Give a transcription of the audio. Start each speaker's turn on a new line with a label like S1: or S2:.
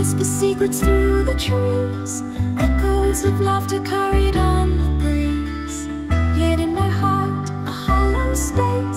S1: whisper secrets through the trees Echoes of laughter carried on the breeze. Yet in my heart, a hollow space